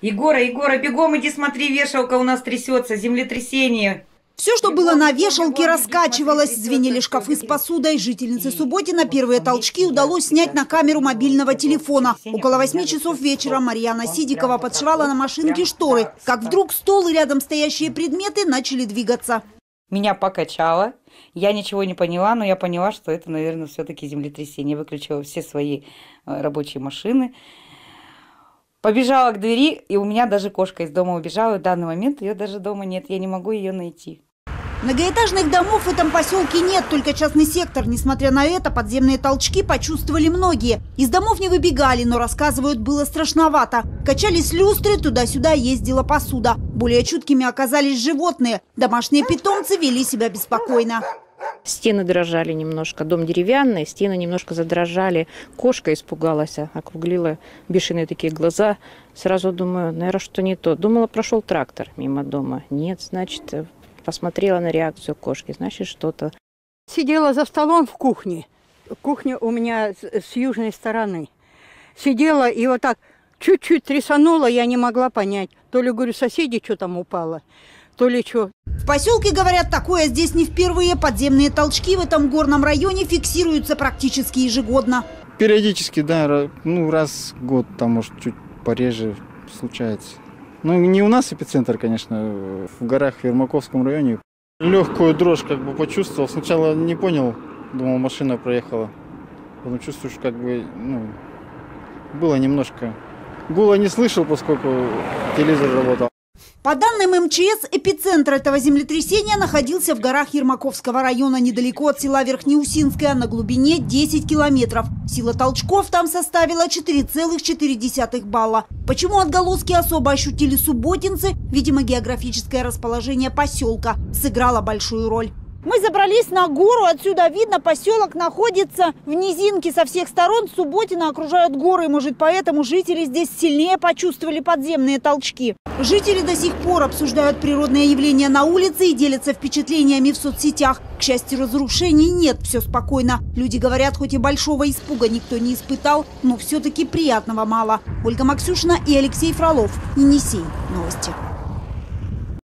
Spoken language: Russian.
Егора, Егора, бегом иди смотри, вешалка у нас трясется, землетрясение. Все, что было на вешалке, раскачивалось. Звенели шкафы с посудой. Жительнице Субботина первые толчки удалось снять на камеру мобильного телефона. Около восьми часов вечера Марьяна Сидикова подшивала на машинке шторы. Как вдруг стол и рядом стоящие предметы начали двигаться. Меня покачало. Я ничего не поняла, но я поняла, что это, наверное, все-таки землетрясение. Выключила все свои э, рабочие машины. Побежала к двери, и у меня даже кошка из дома убежала. В данный момент ее даже дома нет, я не могу ее найти. Многоэтажных домов в этом поселке нет, только частный сектор. Несмотря на это, подземные толчки почувствовали многие. Из домов не выбегали, но, рассказывают, было страшновато. Качались люстры, туда-сюда ездила посуда. Более чуткими оказались животные. Домашние питомцы вели себя беспокойно. Стены дрожали немножко, дом деревянный, стены немножко задрожали. Кошка испугалась, округлила бешеные такие глаза. Сразу думаю, наверное, что не то. Думала, прошел трактор мимо дома. Нет, значит, посмотрела на реакцию кошки, значит, что-то. Сидела за столом в кухне. Кухня у меня с южной стороны. Сидела и вот так чуть-чуть трясанула, я не могла понять. То ли, говорю, соседи что там упало, то ли что. В поселке, говорят, такое здесь не впервые. Подземные толчки в этом горном районе фиксируются практически ежегодно. Периодически, да, ну раз в год, там может чуть пореже случается. Ну, не у нас эпицентр, конечно, в горах в Ермаковском районе. Легкую дрожь как бы почувствовал. Сначала не понял, думал, машина проехала. Потом чувствуешь, как бы, ну, было немножко. Гула не слышал, поскольку телевизор работал. По данным МЧС, эпицентр этого землетрясения находился в горах Ермаковского района, недалеко от села Верхнеусинское, на глубине 10 километров. Сила толчков там составила 4,4 балла. Почему отголоски особо ощутили субботинцы? Видимо, географическое расположение поселка сыграло большую роль. Мы забрались на гору, отсюда видно, поселок находится в низинке со всех сторон. Субботина окружают горы, может поэтому жители здесь сильнее почувствовали подземные толчки. Жители до сих пор обсуждают природные явления на улице и делятся впечатлениями в соцсетях. К счастью, разрушений нет, все спокойно. Люди говорят, хоть и большого испуга никто не испытал, но все-таки приятного мало. Ольга Максюшина и Алексей Фролов. Енисей. Новости.